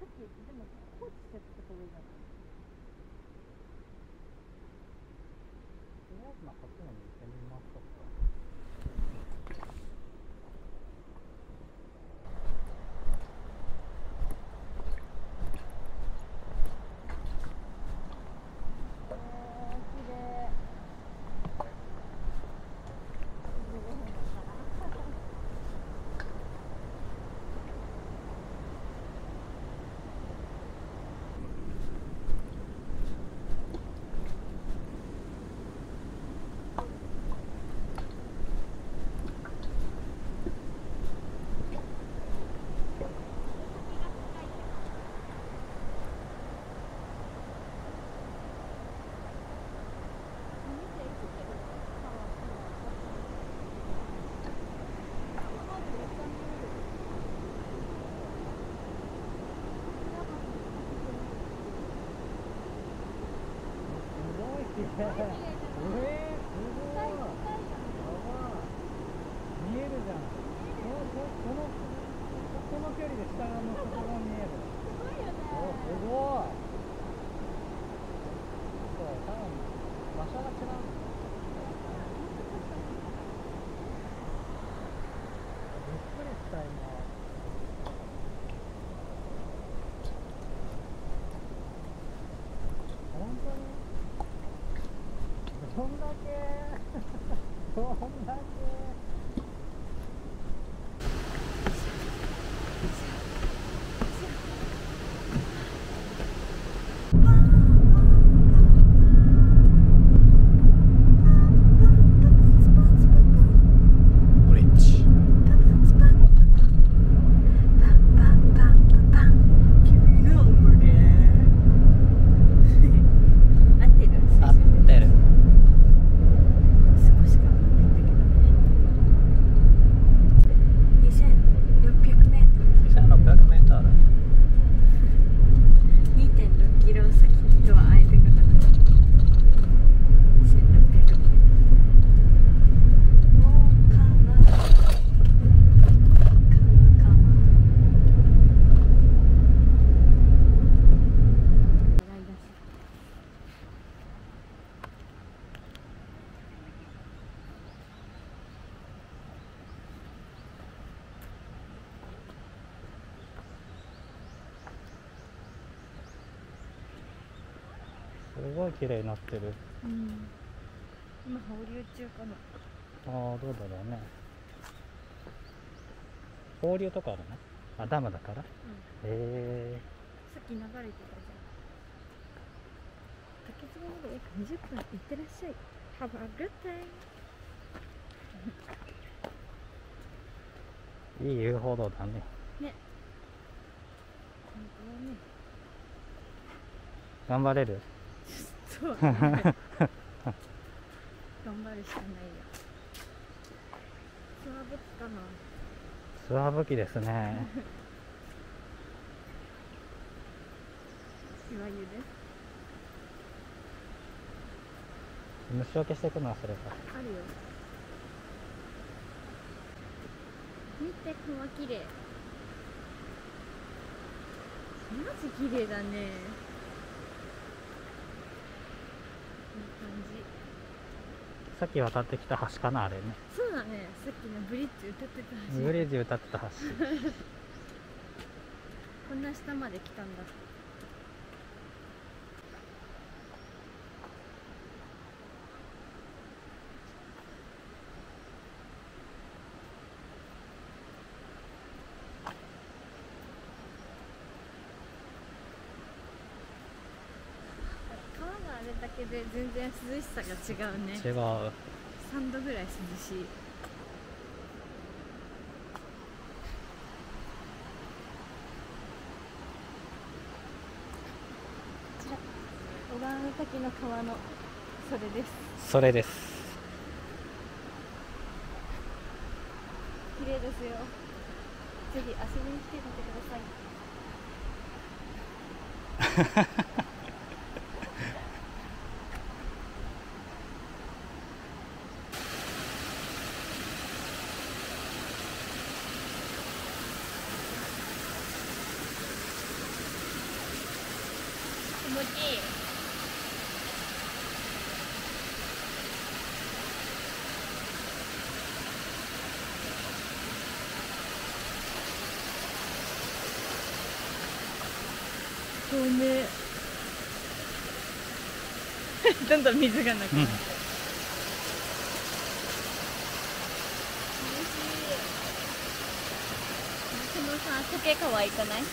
かき。でも、コーチしてたところじゃない？りあえずまあこっちも見てみましょうかえー、綺麗15分だからすごい綺麗えー、すごいやばい見えるじゃんこの距離で下の底が見えるおすごい。そう多分場所が違うびっくりした今本当にどんだけどんだけオレンジ合ってる合ってる少しかわかんないんだけどね2600メート2600メートルル2.6キロ先とはあえてかかない2600メートルおー川川川洗い出しすごい綺麗になってる。うん。今放流中かな。ああどうだろうね。放流とかあるの？あダムだから？へえさっき流れてたじゃん。竹津まで約20分行ってらっしゃい。Have a good time. いい遊歩道だね。ね。本当はね。頑張れる？そうだね。頑張るしかないよ。ツアーブツかなツアー武器ですね。いわゆる虫除けしていくの忘れた。あるよ。見て川きれいマジ綺麗だねいい感じさっき渡ってきた橋かなあれね。そうだね。さっきのブリッジ歌ってたしブリッジ歌ってた橋。こんな下まで来たんだ川があれだけで全然涼しさが違うね。違う。3度ぐらい涼しい。こちら小川の滝の川のそれです。それです。綺麗ですよ。ぜひ遊びに来てみてください 持ちいい透明 どんどん水がなくなる、うん。さ時計かわいくない？ど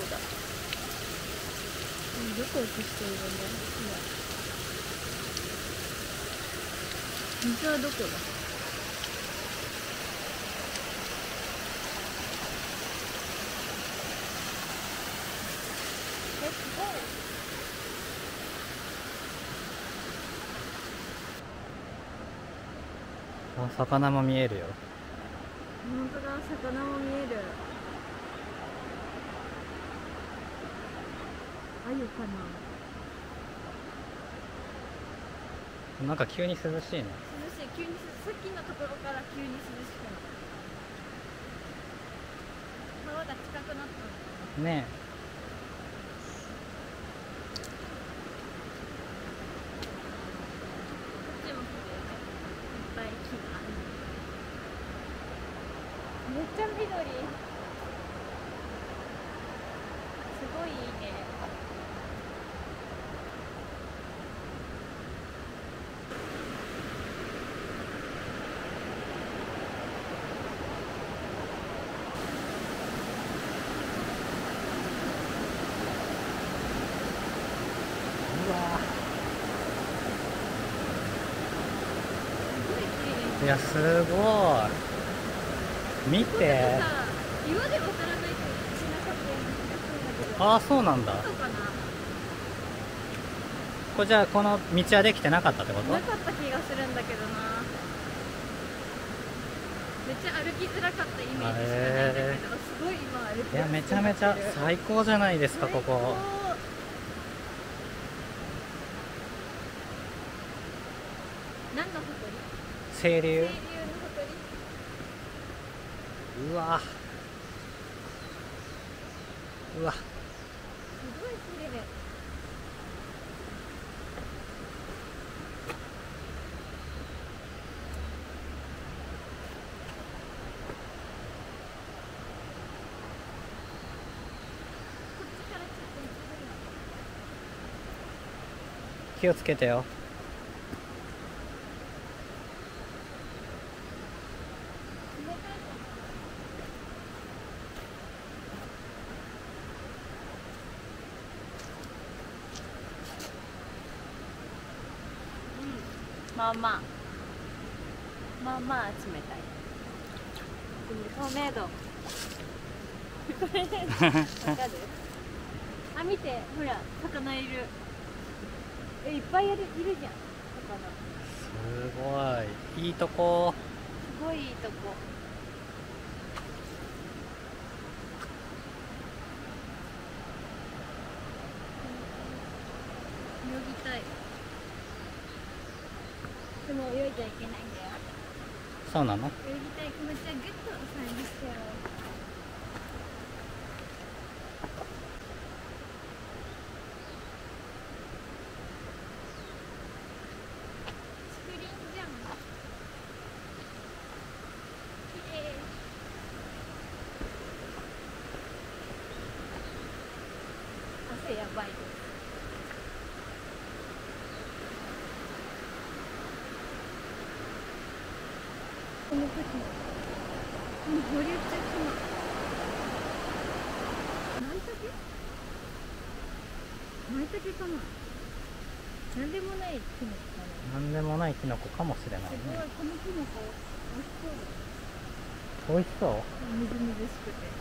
こだ？うんどこ映しているんだ？今水はどこだえすごいあ魚も見えるよ。本当だ魚も見える。あゆかな。なんか急に涼しいね。涼しい。急にさっきのところから急に涼しくなった。川が近くなった。のねこっちも綺麗ねいっぱい木がめっちゃ緑すごいいいねうわすごい綺麗いやすごい見ここてだとさ岩で渡らないとしなかったような気がするんだけどああそうなんだ。これじゃあこの道はできてなかったってこと？なかった気がするんだけどな。めっちゃ歩きづらかったイメージしかないんだけど、すごい今歩きいやめちゃめちゃ最高じゃないですかここ何のほこり清流。うわ。うわ。気をつけてよ冷たいかうんまあまあ。まあまあ冷たい。透明度。これわかる？あ見て。ほら魚いる。えいっぱいいるいるじゃん。魚すごい。いいとこ。すごいいいとこ泳ぎたいでも泳いじゃいけないんだよ。そうなの？泳ぎたい気持ちはグッと抑えましたよ竹林じゃん綺麗汗やばいですこの時もうん保留中かな舞茸舞茸かな何でもないキノコかな何でもないキノコかもしれないねすごいこのキノコ美味しそう美味しそうみずみずしくて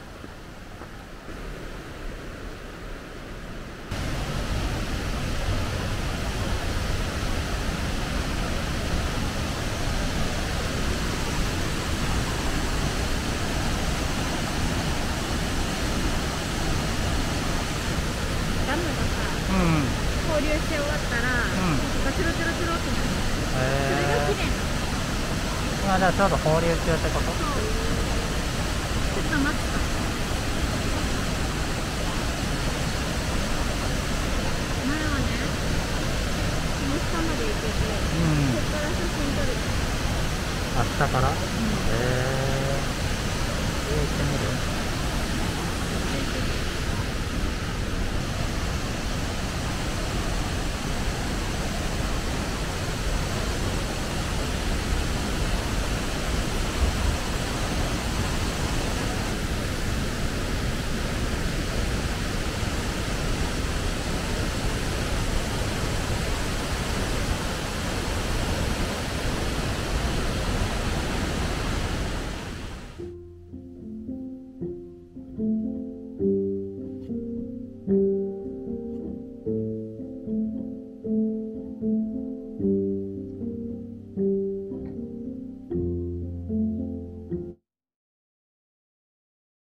今じゃあちょうど放流中ってこと、明日から、うん、えー、行ってみる？